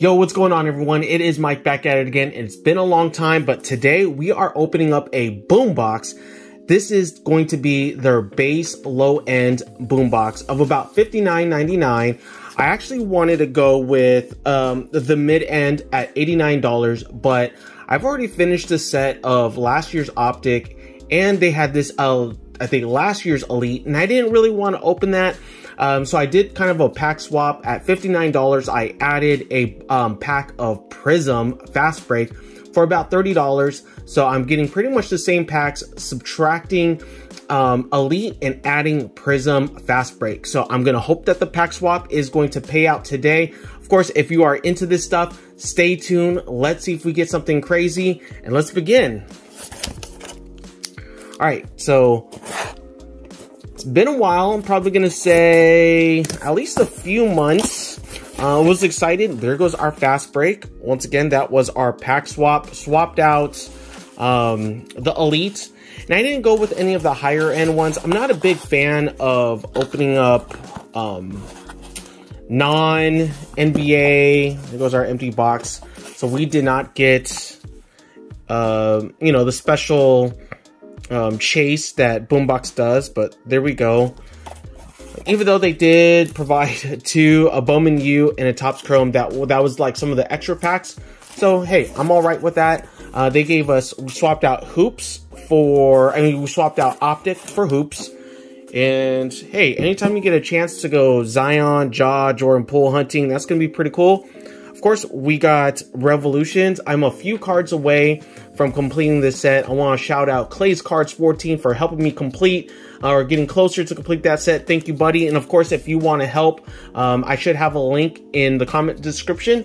Yo, what's going on everyone? It is Mike back at it again. It's been a long time, but today we are opening up a boombox. This is going to be their base low-end boombox of about $59.99. I actually wanted to go with um, the mid-end at $89, but I've already finished the set of last year's Optic, and they had this, uh, I think, last year's Elite, and I didn't really want to open that. Um, so I did kind of a pack swap at $59. I added a um, pack of Prizm Fast Break for about $30. So I'm getting pretty much the same packs, subtracting um, Elite and adding Prizm Fast Break. So I'm to hope that the pack swap is going to pay out today. Of course, if you are into this stuff, stay tuned. Let's see if we get something crazy and let's begin. All right, so been a while. I'm probably going to say at least a few months. Uh, was excited. There goes our fast break. Once again, that was our pack swap. Swapped out um, the Elite. And I didn't go with any of the higher end ones. I'm not a big fan of opening up um, non-NBA. There goes our empty box. So we did not get, uh, you know, the special um, chase that Boombox does, but there we go. Even though they did provide two a Bowman U and a Topps Chrome, that that was like some of the extra packs. So hey, I'm all right with that. Uh, they gave us we swapped out hoops for I mean we swapped out optic for hoops. And hey, anytime you get a chance to go Zion, Ja, Jordan Poole hunting, that's gonna be pretty cool. Of course, we got Revolutions. I'm a few cards away from completing this set. I want to shout out Clay's Cards 14 for helping me complete uh, or getting closer to complete that set. Thank you, buddy. And of course, if you want to help, um, I should have a link in the comment description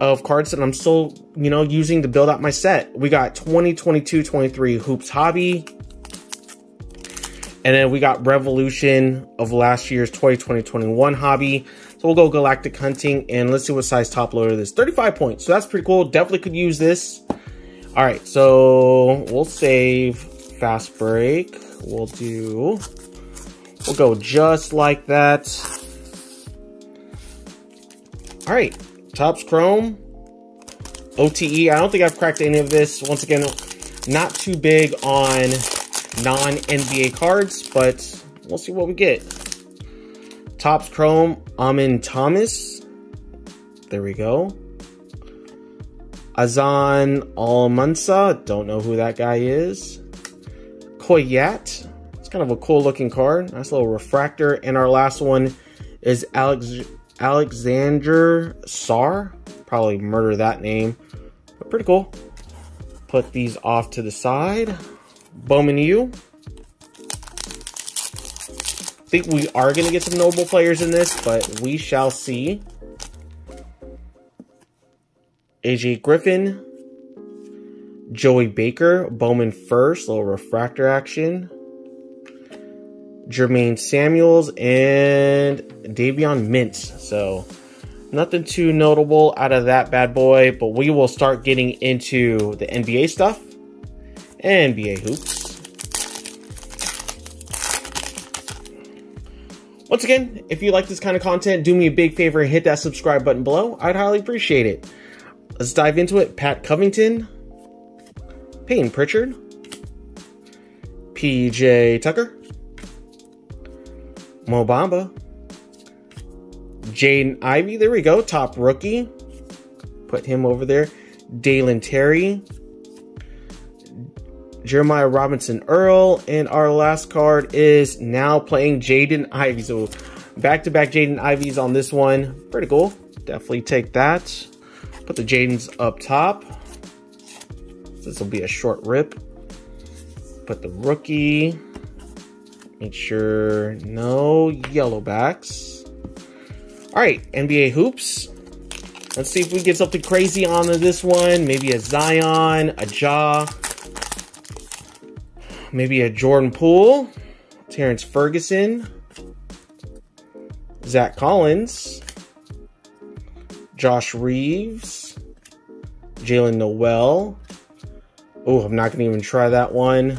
of cards that I'm still, you know, using to build out my set. We got 2022-23 Hoops Hobby. And then we got Revolution of last year's 2020-21 Hobby. We'll go Galactic Hunting and let's see what size top loader this. 35 points. So that's pretty cool. Definitely could use this. All right, so we'll save Fast Break. We'll do, we'll go just like that. All right, Topps Chrome, OTE. I don't think I've cracked any of this. Once again, not too big on non-NBA cards, but we'll see what we get. Topps Chrome, Amin Thomas. There we go. Azan Almansa. Don't know who that guy is. Koyat. It's kind of a cool looking card. Nice little refractor. And our last one is Alex Alexander Sar. Probably murder that name. But pretty cool. Put these off to the side. Bowman U. think we are going to get some noble players in this, but we shall see. AJ Griffin, Joey Baker, Bowman first, little refractor action. Jermaine Samuels and Davion Mintz. So nothing too notable out of that bad boy, but we will start getting into the NBA stuff. And NBA hoops. Once again, if you like this kind of content, do me a big favor and hit that subscribe button below. I'd highly appreciate it. Let's dive into it. Pat Covington, Payton Pritchard, PJ Tucker, Mo Bamba, Jaden Ivey. There we go. Top rookie. Put him over there. Dalen Terry, Jeremiah Robinson Earl, and our last card is now playing Jaden Ivey. So back to back Jaden Iveys on this one. Pretty cool. Definitely take that. Put the Jaden's up top. This will be a short rip. Put the rookie. Make sure no yellowbacks. All right, NBA hoops. Let's see if we get something crazy on this one. Maybe a Zion, a Ja, maybe a Jordan Poole, Terrence Ferguson, Zach Collins, Josh Reeves, Jalen Noel. Oh, I'm not going to even try that one.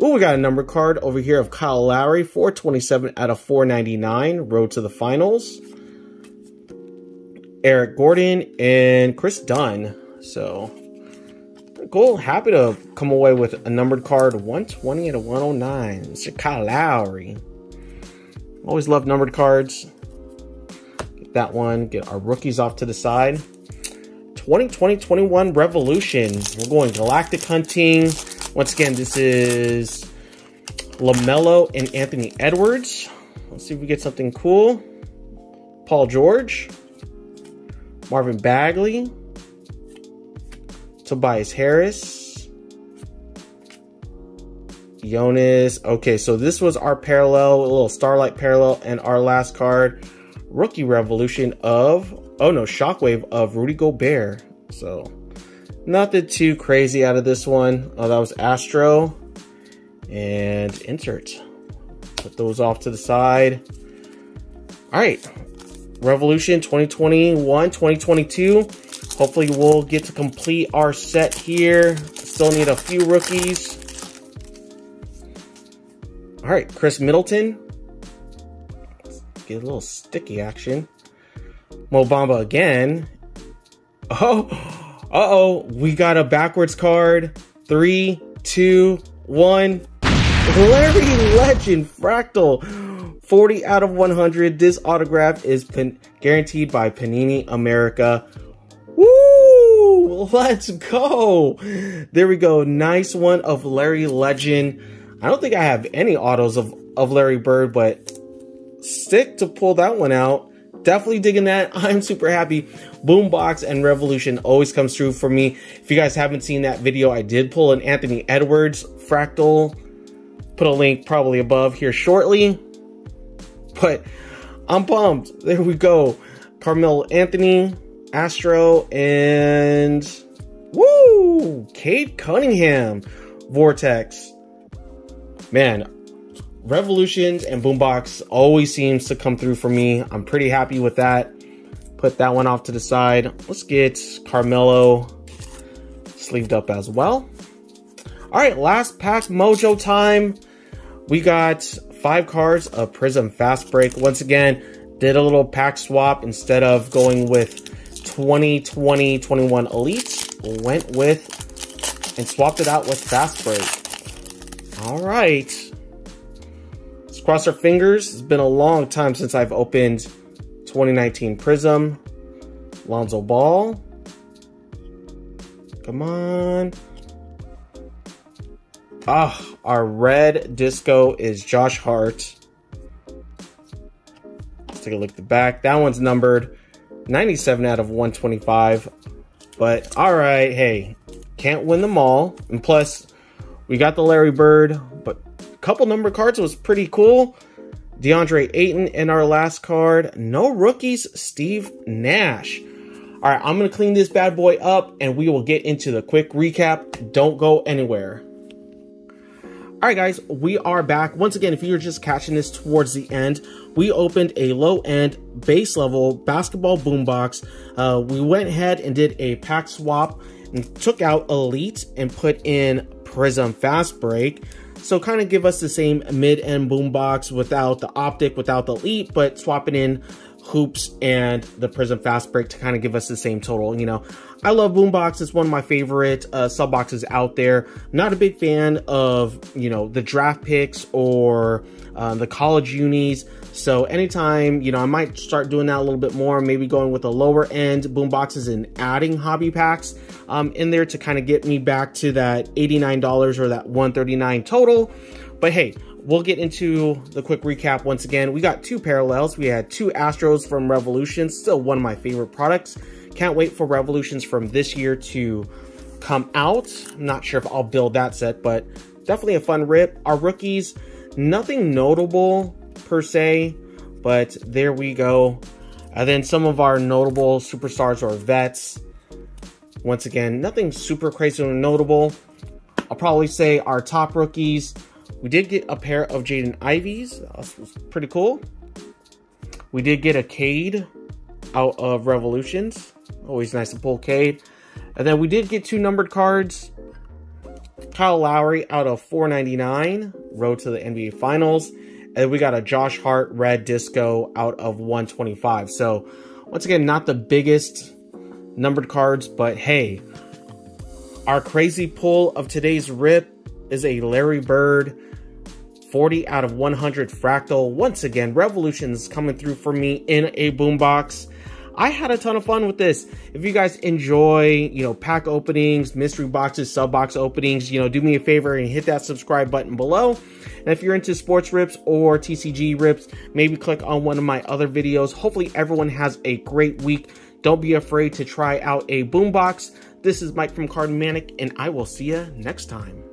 Oh, we got a number card over here of Kyle Lowry, 427 out of 499, road to the finals. Eric Gordon, and Kris Dunn. So cool. Happy to come away with a numbered card 120 and a 109. Mr. Kyle Lowry. Always love numbered cards. Get that one. Get our rookies off to the side. 2020-21 Revolution. We're going Galactic Hunting. Once again, this is LaMelo and Anthony Edwards. Let's see if we get something cool. Paul George. Marvin Bagley. Tobias Harris. Jonas. Okay, so this was our parallel, a little Starlight parallel, and our last card, Rookie Revolution of, oh no, Shockwave of Rudy Gobert. So, nothing too crazy out of this one. Oh, that was Astro. And insert. Put those off to the side. All right. Revolution 2021, 2022. Hopefully we'll get to complete our set here. Still need a few rookies. All right, Khris Middleton. Let's get a little sticky action. Mo Bamba again. Oh, uh-oh. We got a backwards card. Three, two, one. Larry Legend Fractal. 40 out of 100. This autograph is guaranteed by Panini America. Let's go. There we go. Nice one of Larry Legend. I don't think I have any autos of, of Larry Bird, but stick to pull that one out. Definitely digging that. I'm super happy. Boombox and Revolution always comes through for me. If you guys haven't seen that video, I did pull an Anthony Edwards fractal. Put a link probably above here shortly. But I'm pumped. There we go. Carmelo Anthony, Astro, and woo! Cade Cunningham, Vortex. Man, Revolutions and Boombox always seems to come through for me. I'm pretty happy with that. Put that one off to the side. Let's get Carmelo sleeved up as well. All right, last pack mojo time. We got five cards of Prizm Fast Break. Once again, did a little pack swap instead of going with 2020 21 Elite, Went with and swapped it out with Fast Break. All right. Let's cross our fingers. It's been a long time since I've opened 2019 Prizm. Lonzo Ball. Come on. Ah, our red disco is Josh Hart. Let's take a look at the back. That one's numbered 97 out of 125. But all right, hey, can't win them all. And plus, we got the Larry Bird, but a couple number cards was pretty cool. DeAndre Ayton in our last card. No rookies, Steve Nash. All right, I'm going to clean this bad boy up and we will get into the quick recap. Don't go anywhere. All right, guys, we are back. Once again, if you're just catching this towards the end, we opened a low-end base level basketball boombox. Uh, we went ahead and did a pack swap and took out Elite and put in Prizm Fast Break. So kind of give us the same mid-end boombox without the optic, without the Elite, but swapping in hoops and the prizm fast break to kind of give us the same total you know. I love boombox it's one of my favorite uh, sub boxes out there. Not a big fan of you know the draft picks or uh, the college unis so anytime you know i might start doing that a little bit more maybe going with the lower end boomboxes and adding hobby packs um, in there to kind of get me back to that $89 or that 139 total. But hey we'll get into the quick recap once again. We got two parallels. We had two Astros from Revolutions, still one of my favorite products. Can't wait for Revolutions from this year to come out. I'm not sure if I'll build that set, but definitely a fun rip. Our rookies, nothing notable per se, but there we go. And then some of our notable superstars or vets. Once again, nothing super crazy or notable. I'll probably say our top rookies we did get a pair of Jaden Iveys. That was pretty cool. We did get a Cade out of Revolutions. Always nice to pull Cade. And then we did get two numbered cards. Kyle Lowry out of 499, road to the NBA Finals. And we got a Josh Hart Red Disco out of 125. So Once again, not the biggest numbered cards, but hey, our crazy pull of today's rip is a Larry Bird 40 out of 100 fractal. Once again, Revolutions coming through for me in a boombox. I had a ton of fun with this. If you guys enjoy, you know, pack openings, mystery boxes, sub box openings, you know, do me a favor and hit that subscribe button below. And if you're into sports rips or TCG rips, maybe click on one of my other videos. Hopefully everyone has a great week. Don't be afraid to try out a boombox. This is Mike from Cardmanic, and I will see you next time.